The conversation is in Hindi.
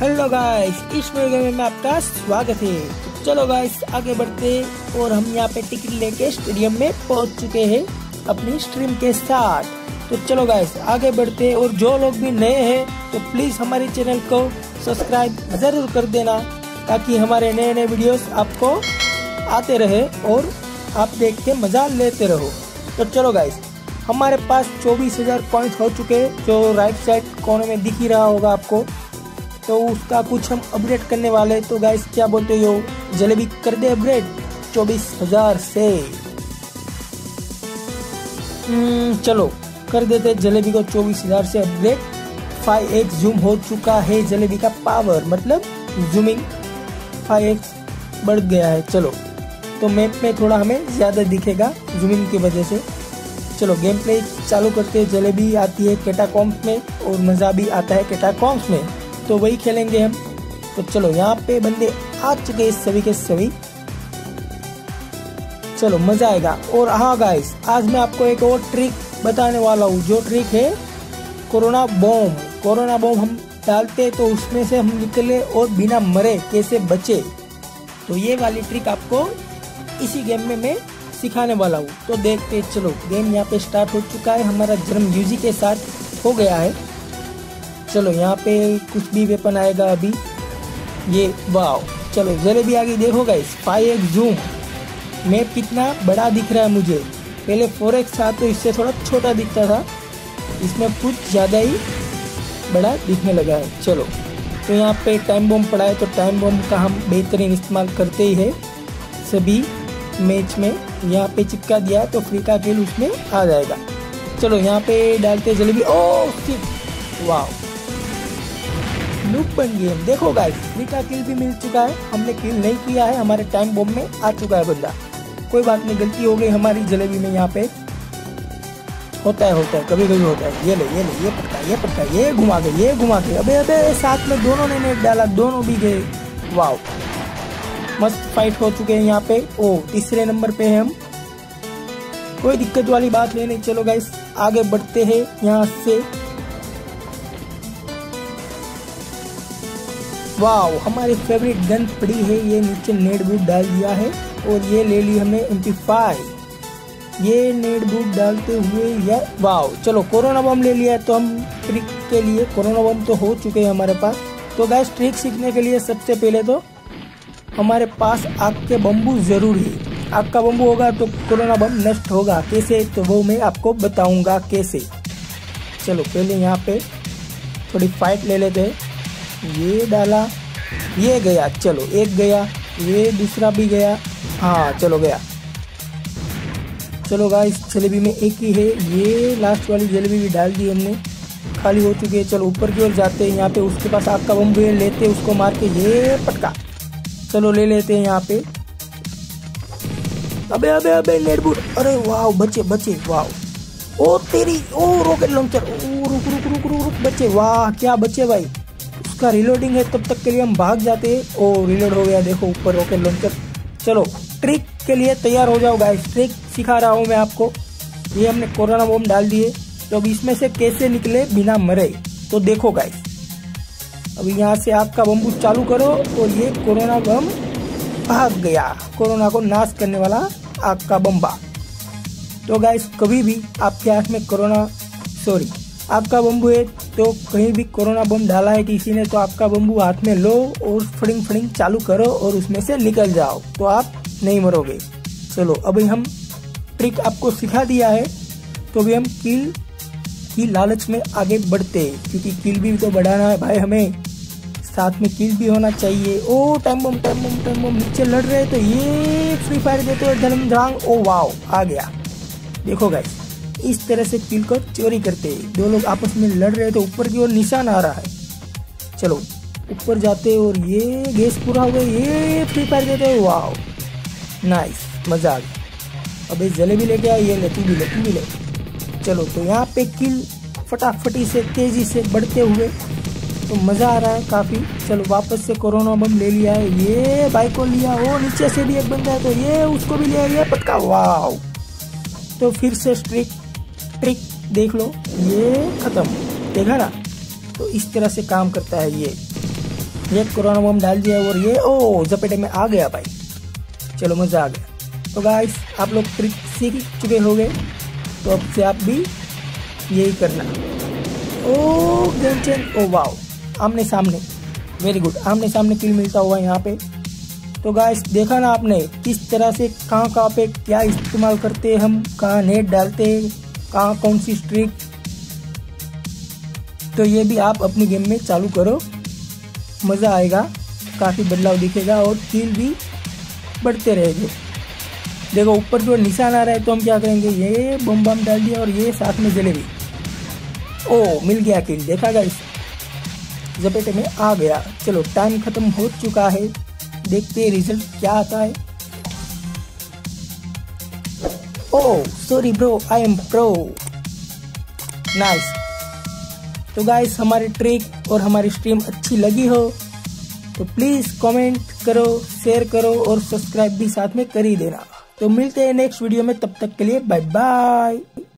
हेलो गाइस इस वीडियो में मैं आपका स्वागत है। चलो गाइस आगे बढ़ते और हम यहाँ पे टिकट लेके स्टेडियम में पहुँच चुके हैं अपनी स्ट्रीम के साथ। तो चलो गाइस आगे बढ़ते और जो लोग भी नए हैं तो प्लीज़ हमारे चैनल को सब्सक्राइब ज़रूर कर देना ताकि हमारे नए नए वीडियोस आपको आते रहे और आप देख के मज़ा लेते रहो। तो चलो गाइस हमारे पास चौबीस हज़ार पॉइंट हो चुके हैं, जो राइट साइड कोने में दिख ही रहा होगा आपको। तो उसका कुछ हम अपडेट करने वाले तो गाइस क्या बोलते हो? जलेबी कर दे अपग्रेड चौबीस हज़ार से। हम्म, चलो कर देते जलेबी को चौबीस हज़ार से अपग्रेड फाइव एक्स जूम हो चुका है जलेबी का पावर मतलब जूमिंग फाइव एक्स बढ़ गया है। चलो तो मैप में थोड़ा हमें ज़्यादा दिखेगा जूमिंग की वजह से। चलो गेम प्ले चालू करते जलेबी आती है केटाकॉम्स में और मज़ा भी आता है केटाकॉम्स में। तो वही खेलेंगे हम। तो चलो, यहाँ पे बंदे आ चुके हैं सभी के सभी। चलो, मज़ा आएगा। और हाँ गाइस आज मैं आपको एक और ट्रिक बताने वाला हूँ। जो ट्रिक है कोरोना बॉम्ब कोरोना बॉम्ब हम डालते तो उसमें से हम निकले और बिना मरे कैसे बचे। तो ये वाली ट्रिक आपको इसी गेम में मैं सिखाने वाला हूँ। तो देखते चलो गेम यहाँ पे स्टार्ट हो चुका है। हमारा जन्म यूजी के साथ हो गया है। चलो, यहाँ पे कुछ भी वेपन आएगा अभी। ये वाव चलो, जलेबी आगे देखो guys five x zoom map कितना बड़ा दिख रहा है मुझे। पहले फोर एक्स था तो इससे थोड़ा छोटा दिखता था। इसमें कुछ ज़्यादा ही बड़ा दिखने लगा है। चलो तो यहाँ पे टाइम बम पड़ा है तो टाइम बम का हम बेहतरीन इस्तेमाल करते ही है। सभी मैच में यहाँ पे चिपका दिया तो फ्री का किल उसमें आ जाएगा। चलो, यहाँ पे डालते जलेबी। ओ वाह लूप बन गई हम देखो गाइस फ्री का किल भी मिल चुका है। हमने किल नहीं किया है, हमारे टाइम बॉम्ब में आ चुका है बंदा। कोई बात नहीं, गलती हो गई हमारी जलेबी में यहाँ पे। होता है होता है कभी कभी होता है। ये ले ये ले, ये पटका ये पटका ये घुमा के, ये घुमा के। अबे अबे, साथ में दोनों ने नेट डाला, दोनों भी गए। वाह मस्त फाइट हो चुके हैं यहाँ पे। ओ, तीसरे नंबर पे है हम। कोई दिक्कत वाली बात नहीं चलो गाइस आगे बढ़ते हैं यहाँ से। वाह हमारी फेवरेट गन पड़ी है, ये नीचे नेट बूट डाल दिया है, और ये ले ली हमने एम ये नेट बूट डालते हुए या वाह चलो, कोरोना बम ले लिया तो हम ट्रिक के लिए, कोरोना बम तो हो चुके हैं हमारे पास। तो गैस ट्रिक सीखने के लिए सबसे पहले तो हमारे पास आग के बम्बू ज़रूर है। आग का बम्बू होगा तो कोरोना बम नष्ट होगा। कैसे? तो वो मैं आपको बताऊँगा कैसे। चलो, पहले यहाँ पे थोड़ी फाइट ले लेते हैं। ये डाला, ये गया, चलो, एक गया, ये दूसरा भी गया हाँ चलो गया। चलो गाइस जलेबी में एक ही है, ये लास्ट वाली जलेबी भी डाल दी हमने, खाली हो चुकी है, चलो, ऊपर की ओर जाते हैं, यहाँ पे उसके पास आग का बम्बू है लेते उसको मार के, ये पटका। चलो, ले लेते हैं यहाँ पे। अबे अबे अबे नेटबुट अरे वाह बचे बचे वाह ओ, तेरी, ओ रॉकेट लॉन्चर ओ, रुक रुक रुक रुक रुक, बचे, वाह, क्या बचे भाई। उसका रिलोडिंग है, तब तक के लिए हम भाग जाते हैं। ओ रिलोड हो गया, देखो, ऊपर रॉकेट लॉन्चर चलो ट्रिक के लिए तैयार हो जाओ गाइस ट्रिक सिखा रहा हूँ मैं आपको। ये हमने कोरोना बम डाल दिए। तो अब इसमें से कैसे निकले बिना मरे? तो देखो गाइस अभी यहाँ से आपका बम्बू चालू करो। और ये कोरोना बम भाग गया। कोरोना को नाश करने वाला आग का बम्बा तो गाइस कभी भी आपके हाथ में कोरोना सॉरी आपका बम्बू है तो कहीं भी कोरोना बम डाला है किसी ने तो आपका बम्बू हाथ में लो और फड़िंग फड़िंग चालू करो और उसमें से निकल जाओ तो आप नहीं मरोगे। चलो, अभी हम ट्रिक आपको सिखा दिया है तो अभी हम किल की लालच में आगे बढ़ते हैं, क्योंकि किल भी तो बढ़ाना है भाई हमें। साथ में किल भी होना चाहिए। ओ, time bomb time bomb time bomb, नीचे लड़ रहे तो ये फ्री फायर देते हो धर्म ओ, वाओ, आ गया। देखो गाइस इस तरह से किल को चोरी करते हैं। दो लोग आपस में लड़ रहे थे ऊपर की ओर निशान आ रहा है। चलो, ऊपर जाते और ये गैस पूरा हो गया। ये फ्री फायर देते वाह नाइस मज़ा आ गया। अबे जलेबी लेके आया ये ले, तू भी ले, तू भी ले। चलो तो यहाँ पे किल फटाफटी से, तेज़ी से बढ़ते हुए तो मज़ा आ रहा है काफ़ी। चलो, वापस से कोरोना बम ले लिया है। ये बाइक को लिया, वो नीचे से भी एक बंदा है तो ये उसको भी लिया ये पटका। वाह तो फिर से स्ट्रिक ट्रिक देख लो, ये खत्म, देखा ना? तो इस तरह से काम करता है ये। ये कोरोना बम डाल दिया और ये, ओ जपेटे में आ गया भाई। चलो, मज़ा आ गया। तो गाइस आप लोग ट्रिक सीख चुके हो गए तो अब से आप भी यही करना। ओ गेम ओ वाओ आमने सामने वेरी गुड आमने सामने किल मिलता हुआ यहाँ पे। तो गाइस देखा ना आपने, किस तरह से कहाँ कहाँ पे क्या इस्तेमाल करते हम, कहाँ नेट डालते कहाँ कौन सी स्ट्रिक तो ये भी आप अपनी गेम में चालू करो। मज़ा आएगा, काफ़ी बदलाव दिखेगा और किल भी बढ़ते रहेंगे। देखो, ऊपर जो निशान आ रहा है तो हम क्या करेंगे? ये बम बम डाल दिया और ये साथ में जलेबी। ओ, मिल गया किल देखा गाइस जपेटे में आ गया। चलो टाइम खत्म हो चुका है। देखते हैं रिज़ल्ट क्या आता है। Oh sorry bro, I am pro. Nice. तो गाइस हमारी ट्रिक और हमारी स्ट्रीम अच्छी लगी हो तो प्लीज़ कमेंट करो शेयर करो और सब्सक्राइब भी साथ में कर ही देना तो मिलते हैं नेक्स्ट वीडियो में तब तक के लिए बाय बाय